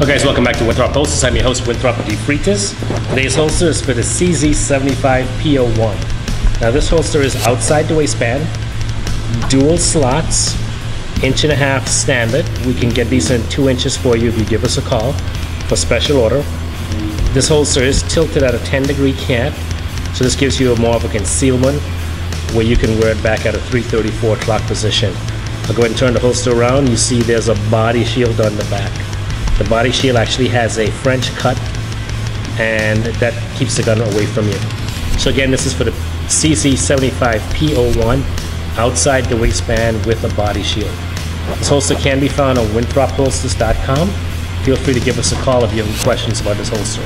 Okay, guys, welcome back to Winthrop Holsters. I'm your host, Winthrop D. Today's holster is for the CZ75P01. Now, this holster is outside the waistband, dual slots, inch and a half standard. We can get these in two inches for you if you give us a call for special order. This holster is tilted at a 10 degree cant, so this gives you a more of a concealment where you can wear it back at a 334 o'clock position. I'll go ahead and turn the holster around. You see there's a body shield on the back. The body shield actually has a French cut and that keeps the gun away from you. So again, this is for the CZ75P01 outside the waistband with a body shield. This holster can be found on winthropholsters.com. Feel free to give us a call if you have any questions about this holster.